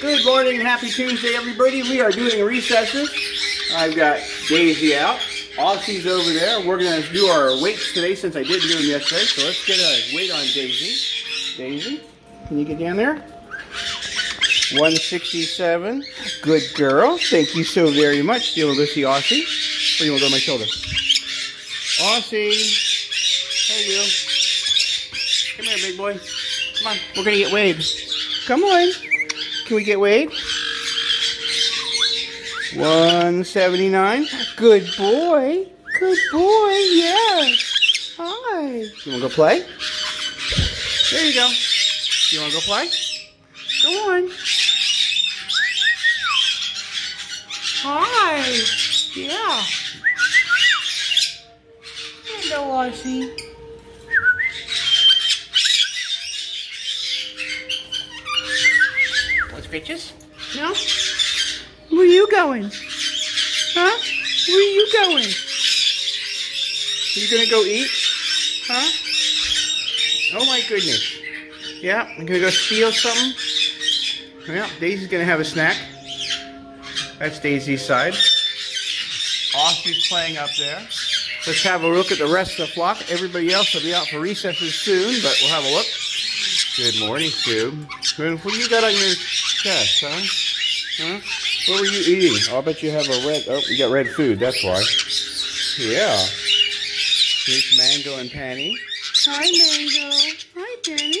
Good morning happy Tuesday, everybody. We are doing recesses. I've got Daisy out. Aussie's over there. We're going to do our weights today since I didn't do them yesterday. So let's get a weight on Daisy. Daisy, can you get down there? 167. Good girl. Thank you so very much. Do you want to see Aussie? Or you want to go on my shoulder? Aussie. Hey, you. Come here, big boy. Come on. We're going to get weighed. Come on. Can we get weighed? 179. Good boy. Good boy. Yes. Hi. You want to go play? There you go. You want to go play? Go on. Hi. Yeah. Hello, Aussie. Want bitches? No? Where are you going? Huh? Where are you going? You gonna go eat? Huh? Oh my goodness. Yeah, I'm gonna go steal something. Yeah, Daisy's gonna have a snack. That's Daisy's side. Aussie's playing up there. Let's have a look at the rest of the flock. Everybody else will be out for recesses soon, but we'll have a look. Good morning, Stu. What do you got on your chest, huh? Huh? What were you eating? Oh, I'll bet you have a red, oh, you got red food, that's why. Yeah. Here's Mango and Penny. Hi, Mango. Hi, Penny.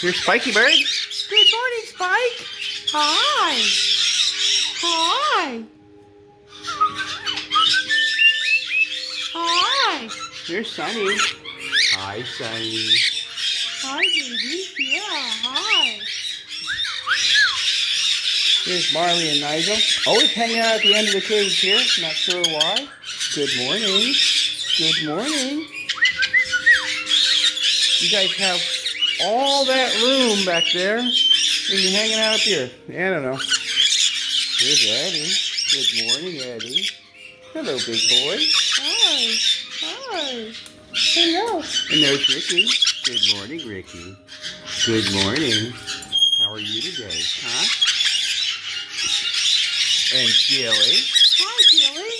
Here's Spiky Bird. Good morning, Spike. Hi. Hi. Here's Sunny. Hi, Sunny. Hi, baby. Yeah, hi. Here's Marley and Nigel. Always hanging out at the end of the cage here. Not sure why. Good morning. Good morning. You guys have all that room back there. And you're hanging out up here. I don't know. Here's Eddie. Good morning, Eddie. Hello, big boy. Hi. Hi. Hello. And there's Ricky. Good morning, Ricky. Good morning. How are you today, huh? And Jilly. Hi, Jilly.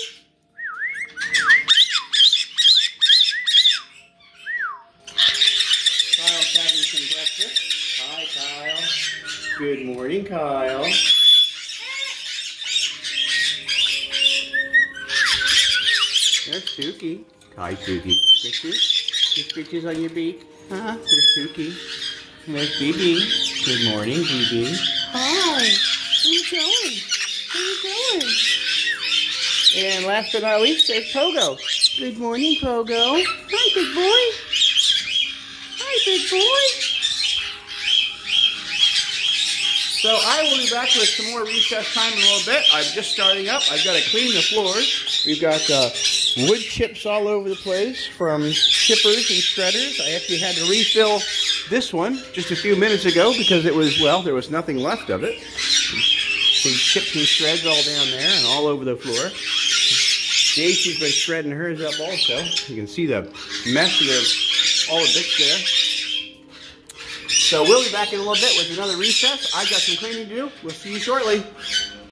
Kyle's having some breakfast. Hi, Kyle. Good morning, Kyle. There's Suki. Hi, Suki. Stitches? Get stitches on your beak? Huh? There's Suki. There's BB. Good morning, BB. Hi. Where you going? Where you going? And last but not least, there's Pogo. Good morning, Pogo. Hi, big boy. Hi, big boy. So I will be back with some more recess time in a little bit. I'm just starting up. I've got to clean the floors. We've got uh, wood chips all over the place from chippers and shredders. I actually had to refill this one just a few minutes ago because it was, well, there was nothing left of it. Big chips and shreds all down there and all over the floor. Daisy's been shredding hers up also. You can see the mess of all the bits there. So we'll be back in a little bit with another recess. I've got some cleaning to do. We'll see you shortly.